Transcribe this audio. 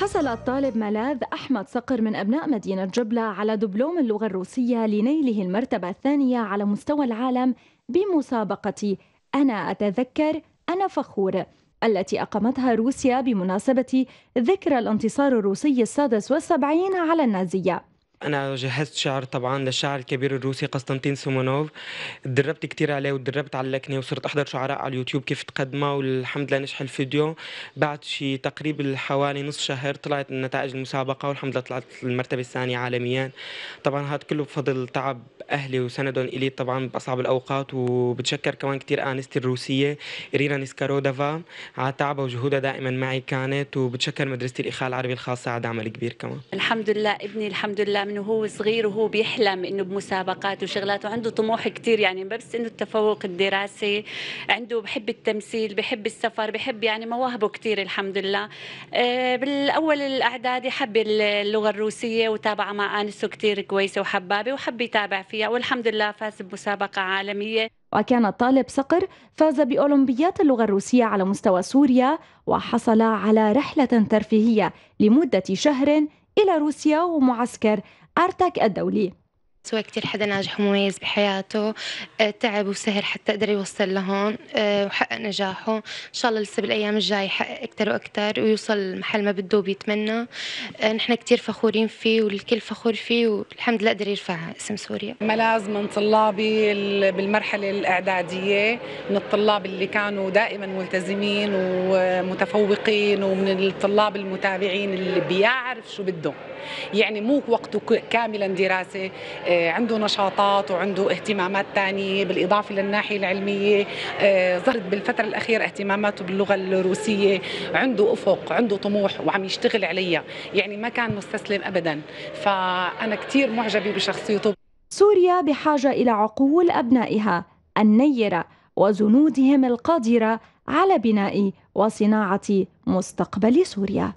حصل الطالب ملاذ أحمد صقر من أبناء مدينة جبلة على دبلوم اللغة الروسية لنيله المرتبة الثانية على مستوى العالم بمسابقة أنا أتذكر أنا فخور التي أقامتها روسيا بمناسبة ذكرى الانتصار الروسي السادس والسبعين على النازية. أنا جهزت شعر طبعا للشاعر الكبير الروسي قسطنطين سومونوف. تدربت كتير عليه وتدربت على اللكنة وصرت أحضر شعراء على اليوتيوب كيف تقدمها والحمد لله نجح الفيديو. بعد شي تقريبا حوالي نص شهر طلعت نتائج المسابقة والحمد لله طلعت المرتبة الثانية عالميا. طبعا هذا كله بفضل تعب أهلي وسندهم إلي طبعا بأصعب الأوقات وبتشكر كمان كتير آنستي الروسية إيرينا نيسكارودافا على تعبها وجهودها دائما معي كانت وبتشكر مدرستي الإخاء العربي الخاصة على دعمها الكبير كمان. الحمد لله ابني الحمد لله من وهو صغير وهو بيحلم إنه بمسابقات وشغلات وعنده طموح كثير يعني بس إنه التفوق الدراسي عنده بحب التمثيل بحب السفر بحب يعني مواهبه كثير الحمد لله. آه، بالأول الاعدادي حب اللغة الروسية وتابع مع انسه كثير كويسة وحبابة وحب يتابع فيها والحمد لله فاز بمسابقة عالمية. وكان الطالب صقر فاز بأولمبيات اللغة الروسية على مستوى سوريا وحصل على رحلة ترفيهية لمدة شهر إلى روسيا ومعسكر أرتك الدولي. سوى كتير حدا ناجح ومميز بحياته. آه، تعب وسهر حتى قدر يوصل لهون آه، وحقق نجاحه. إن شاء الله لسه بالأيام الجاية يحقق أكتر وأكتر ويوصل محل ما بده وبيتمنى. آه، نحن كتير فخورين فيه والكل فخور فيه والحمد لله قدر يرفع اسم سوريا. ملاز من طلابي بالمرحلة الإعدادية من الطلاب اللي كانوا دائما ملتزمين ومتفوقين ومن الطلاب المتابعين اللي بيعرف شو بده يعني مو وقته كاملا دراسة آه، عنده نشاطات وعنده اهتمامات ثانية بالإضافة للناحية العلمية آه، ظهرت بالفترة الأخيرة اهتماماته باللغة الروسية عنده أفق عنده طموح وعم يشتغل عليها يعني ما كان مستسلم أبدا. فأنا كثير معجبة بشخصيته. سوريا بحاجة إلى عقول أبنائها النيرة وجنودهم القادرة على بناء وصناعة مستقبل سوريا.